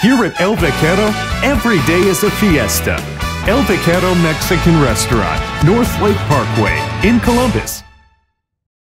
Here at El Vaquero, every day is a fiesta. El Vaquero Mexican Restaurant, North Lake Parkway, in Columbus.